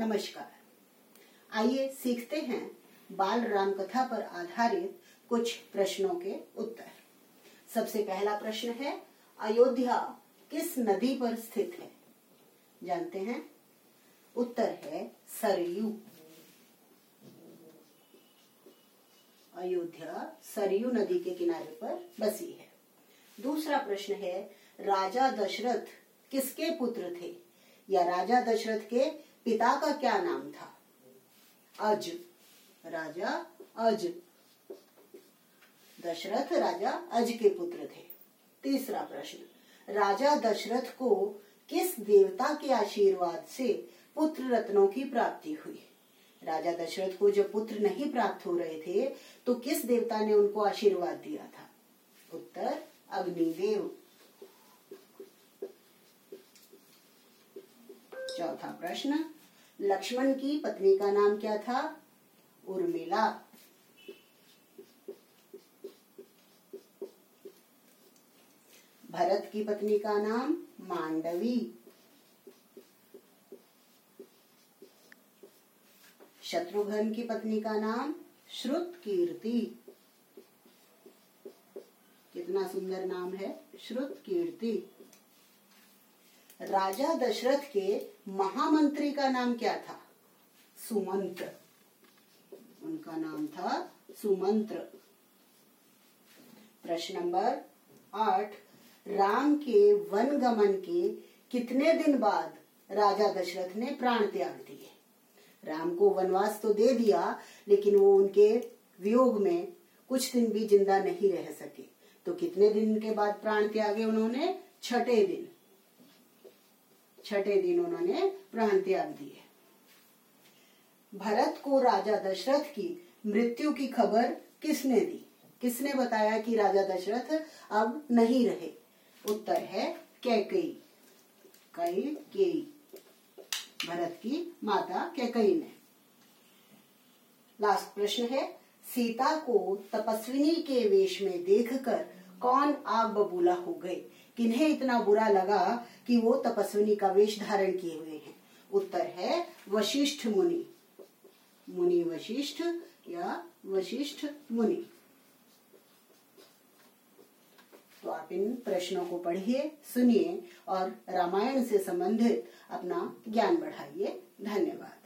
नमस्कार। आइए सीखते हैं बाल राम कथा पर आधारित कुछ प्रश्नों के उत्तर। सबसे पहला प्रश्न है, अयोध्या किस नदी पर स्थित है? जानते हैं? उत्तर है, सरयू। अयोध्या सरयू नदी के किनारे पर बसी है। दूसरा प्रश्न है, राजा दशरथ किसके पुत्र थे? या राजा दशरथ के पिता का क्या नाम था? अज। राजा अज। दशरथ राजा अज के पुत्र थे। तीसरा प्रश्न। राजा दशरथ को किस देवता के आशीर्वाद से पुत्र रत्नों की प्राप्ति हुई? राजा दशरथ को जब पुत्र नहीं प्राप्त हो रहे थे तो किस देवता ने उनको आशीर्वाद दिया था? उत्तर, अग्निदेव। चौथा प्रश्न। लक्ष्मण की पत्नी का नाम क्या था? उर्मिला। भरत की पत्नी का नाम मांडवी। शत्रुघ्न की पत्नी का नाम श्रुत कीर्ति कितना सुंदर नाम है श्रुत कीर्ति राजा दशरथ के महामंत्री का नाम क्या था? सुमंत्र। उनका नाम था सुमंत्र। प्रश्न नंबर आठ, राम के वन गमन के कितने दिन बाद राजा दशरथ ने प्राण त्याग दिए? राम को वनवास तो दे दिया, लेकिन वो उनके वियोग में कुछ दिन भी ज़िंदा नहीं रह सके। तो कितने दिन के बाद प्राण त्यागे उन्होंने? छठे दिन। छठे दिन उन्होंने प्राण त्याग दिए। भरत को राजा दशरथ की मृत्यु की खबर किसने दी? किसने बताया कि राजा दशरथ अब नहीं रहे? उत्तर है कैकई कई केई भरत की माता कैकई ने। लास्ट प्रश्न है, सीता को तपस्विनी के वेश में देखकर कौन आग बबूला हो गए? किन्हें इतना बुरा लगा कि वो तपस्विनी का वेश धारण किए हुए हैं? उत्तर है वशिष्ठ मुनि। मुनि वशिष्ठ या वशिष्ठ मुनि। तो आप इन प्रश्नों को पढ़िए, सुनिए और रामायण से संबंधित अपना ज्ञान बढ़ाइए। धन्यवाद।